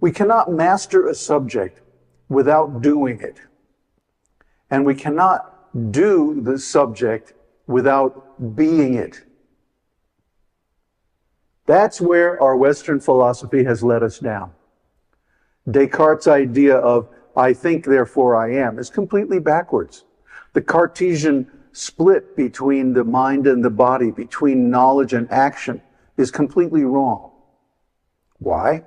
We cannot master a subject without doing it. And we cannot do the subject without being it. That's where our Western philosophy has led us down. Descartes' idea of I think, therefore I am is completely backwards. The Cartesian split between the mind and the body, between knowledge and action, is completely wrong. Why?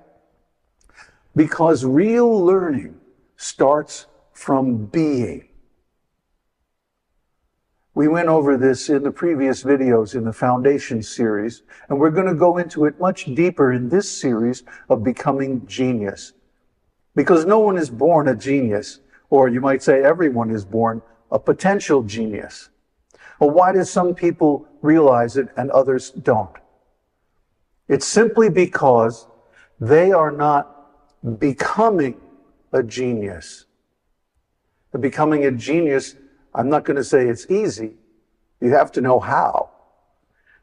Because real learning starts from being. We went over this in the previous videos in the Foundation series, and we're going to go into it much deeper in this series of becoming genius. Because no one is born a genius, or you might say everyone is born a potential genius. Well, why do some people realize it and others don't? It's simply because they are not becoming a genius. Becoming a genius, I'm not going to say it's easy. You have to know how.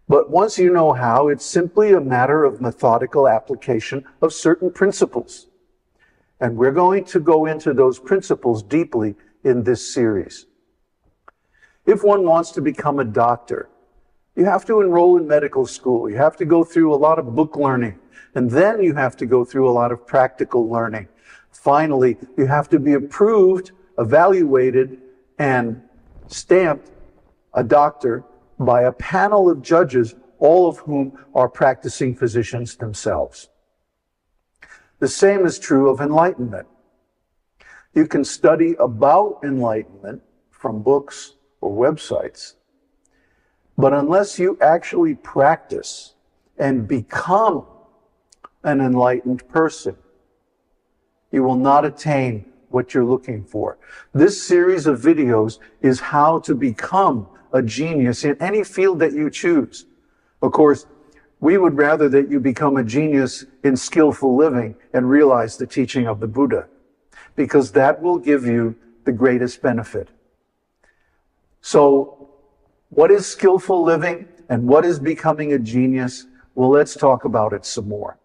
But once you know how, it's simply a matter of methodical application of certain principles. And we're going to go into those principles deeply in this series. If one wants to become a doctor, you have to enroll in medical school. You have to go through a lot of book learning. And then you have to go through a lot of practical learning. Finally, you have to be approved, evaluated, and stamped a doctor by a panel of judges, all of whom are practicing physicians themselves. The same is true of enlightenment. You can study about enlightenment from books or websites, but unless you actually practice and become an enlightened person, you will not attain what you're looking for. This series of videos is how to become a genius in any field that you choose. Of course, we would rather that you become a genius in skillful living and realize the teaching of the Buddha, because that will give you the greatest benefit. So, what is skillful living and what is becoming a genius? Well, let's talk about it some more.